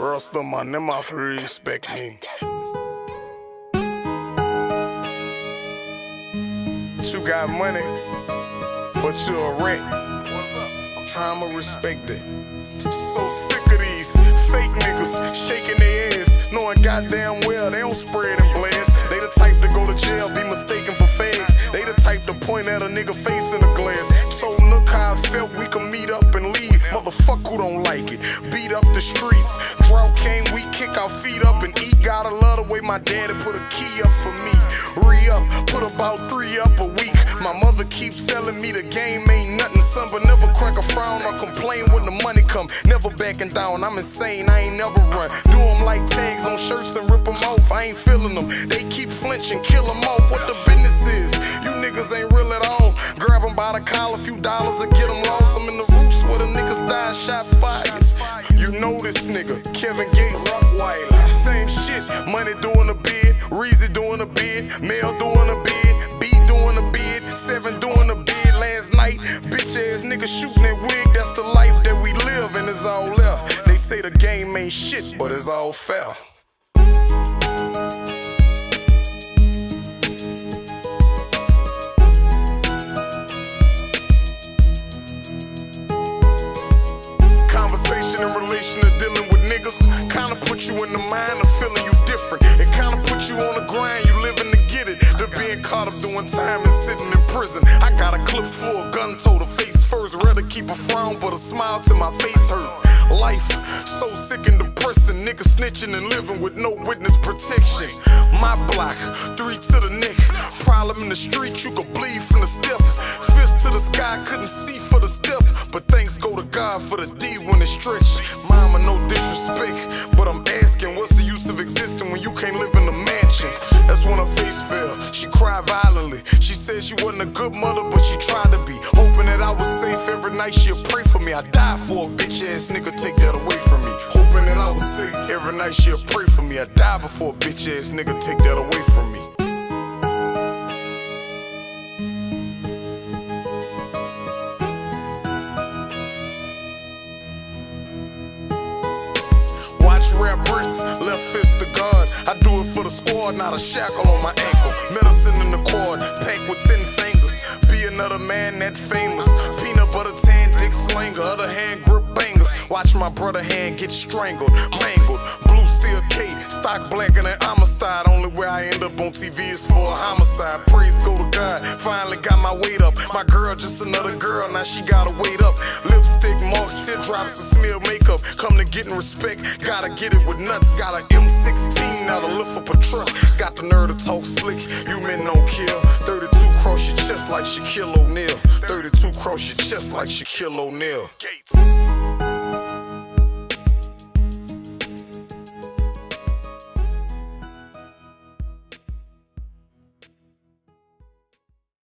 Rasta man, them have to respect me. You got money, but you a wreck. What's up? I'm trying to respect it. So sick of these fake niggas shaking their ass, knowing goddamn well they don't spread and blast. They the type to go to jail, be mistaken for fags. They the type to point at a nigga face in the glass. So look how I felt, we can meet up and leave. Motherfucker who don't like it. Beat up the streets. My daddy put a key up for me. Re up, put about three up a week. My mother keeps telling me the game ain't nothing, son, but never crack a frown or complain when the money come. Never backing down, I'm insane, I ain't never run. Do them like tags on shirts and rip them off, I ain't feeling them. They keep flinching, kill them off. What the business is? You niggas ain't real at all. Grab them by the collar, a few dollars and get know this nigga, Kevin Gates, Same shit, money doing a bid, Reezy doing a bid, Mel doing a bid, B doing a bid, Seven doing a bid last night. Bitch ass nigga shooting that wig, that's the life that we live and it's all left. They say the game ain't shit, but it's all fair. In the mind of feeling you different. It kinda put you on the grind, you living to get it. To being caught up doing time and sitting in prison. I got a clip full, gun toe to face first. Rather keep a frown, but a smile till my face hurt. Life so sick and depressing. Niggas snitching and living with no witness protection. My block, three to the neck. Problem in the street, you could bleed from the step. Fist to the sky, couldn't see for the step. But thanks go to God for the D when it's stretched. Mama, no disrespect, but I'm asking, what's the use of existing when you can't live in a mansion? That's when her face fell. She cried violently. She said she wasn't a good mother, but she tried to be. Hoping that I was safe every night, she'll pray for me. I died for a bitch ass nigga, take that away from me. Hoping that I was safe every night, she'll pray for me. I died before a bitch ass nigga, take that away from me. Left fist to God. I do it for the squad, not a shackle on my ankle. Medicine in the cord, packed with ten fingers. Be another man that famous. Peanut butter tan, dick slinger, other hand grip bangers. Watch my brother hand get strangled, mangled. Blue steel K, stock blacker than Amistad. Only where I end up on TV is for a homicide. Praise go to God, finally got my weight up. My girl just another girl, now she gotta wait up. Getting respect, gotta get it with nuts. Got a M16, now to lift up a truck. Got the nerve to talk slick, you men don't kill. 32 cross your chest like Shaquille O'Neal. 32 cross your chest like Shaquille O'Neal. Gates.